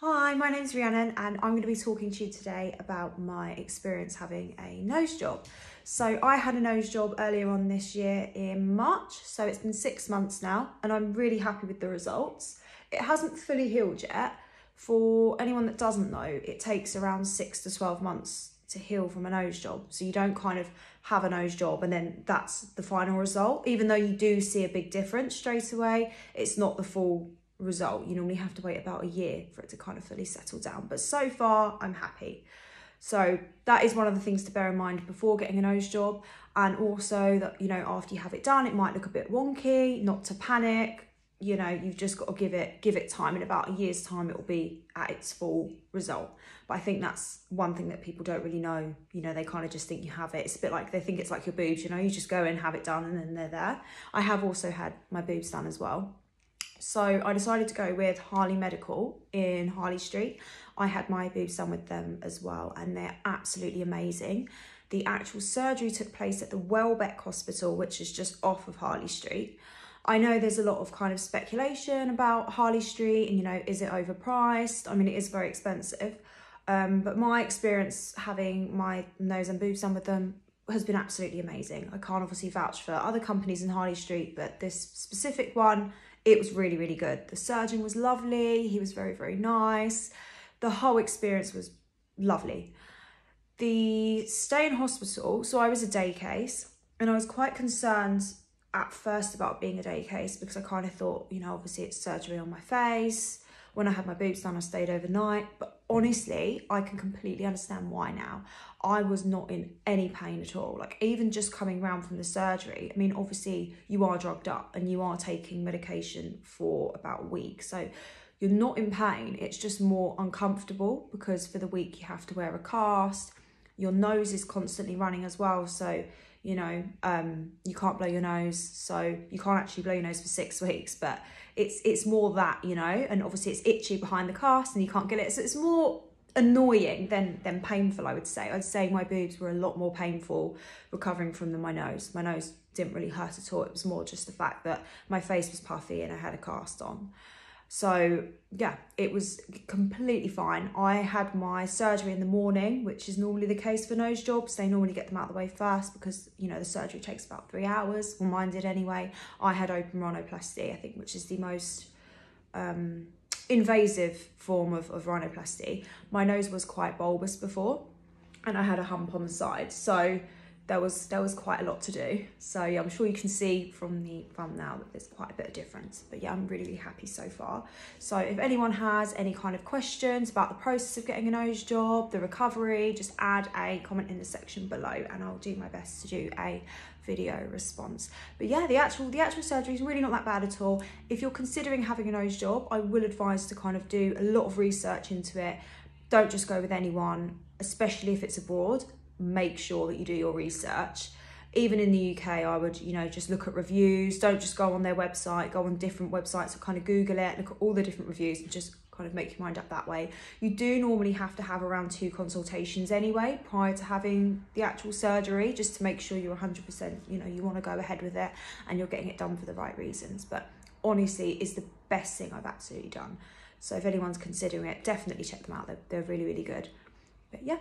Hi, my name's Rhiannon and I'm going to be talking to you today about my experience having a nose job. So I had a nose job earlier on this year in March, so it's been six months now and I'm really happy with the results. It hasn't fully healed yet. For anyone that doesn't know, it takes around six to 12 months to heal from a nose job. So you don't kind of have a nose job and then that's the final result. Even though you do see a big difference straight away, it's not the full result. You normally have to wait about a year for it to kind of fully settle down. But so far, I'm happy. So that is one of the things to bear in mind before getting a nose job. And also that, you know, after you have it done, it might look a bit wonky, not to panic. You know, you've just got to give it give it time. In about a year's time, it will be at its full result. But I think that's one thing that people don't really know. You know, they kind of just think you have it. It's a bit like they think it's like your boobs, you know, you just go in, have it done, and then they're there. I have also had my boobs done as well. So I decided to go with Harley Medical in Harley Street. I had my boobs done with them as well and they're absolutely amazing. The actual surgery took place at the Welbeck Hospital, which is just off of Harley Street. I know there's a lot of kind of speculation about Harley Street and, you know, is it overpriced? I mean, it is very expensive. Um, but my experience having my nose and boobs done with them has been absolutely amazing. I can't obviously vouch for other companies in Harley Street, but this specific one it was really, really good. The surgeon was lovely. He was very, very nice. The whole experience was lovely. The stay in hospital, so I was a day case and I was quite concerned at first about being a day case because I kind of thought, you know, obviously it's surgery on my face. When I had my boots done, I stayed overnight. But honestly, I can completely understand why now. I was not in any pain at all. Like even just coming round from the surgery, I mean, obviously you are drugged up and you are taking medication for about a week. So you're not in pain. It's just more uncomfortable because for the week you have to wear a cast. Your nose is constantly running as well. So you know, um, you can't blow your nose, so you can't actually blow your nose for six weeks. But it's it's more that, you know, and obviously it's itchy behind the cast and you can't get it. So it's more annoying than than painful, I would say. I'd say my boobs were a lot more painful recovering from than my nose. My nose didn't really hurt at all. It was more just the fact that my face was puffy and I had a cast on. So yeah, it was completely fine. I had my surgery in the morning, which is normally the case for nose jobs. They normally get them out of the way first because, you know, the surgery takes about three hours. Well, mine did anyway. I had open rhinoplasty, I think, which is the most um, invasive form of, of rhinoplasty. My nose was quite bulbous before and I had a hump on the side. So there was there was quite a lot to do. So yeah, I'm sure you can see from the thumbnail that there's quite a bit of difference. But yeah, I'm really, really happy so far. So if anyone has any kind of questions about the process of getting a nose job, the recovery, just add a comment in the section below and I'll do my best to do a video response. But yeah, the actual the actual surgery is really not that bad at all. If you're considering having a nose job, I will advise to kind of do a lot of research into it. Don't just go with anyone, especially if it's abroad make sure that you do your research even in the UK, I would, you know, just look at reviews. Don't just go on their website, go on different websites or kind of Google it, look at all the different reviews and just kind of make your mind up that way. You do normally have to have around two consultations anyway prior to having the actual surgery, just to make sure you're 100%, you know, you want to go ahead with it and you're getting it done for the right reasons. But honestly, it's the best thing I've absolutely done. So if anyone's considering it, definitely check them out. They're, they're really, really good. But yeah,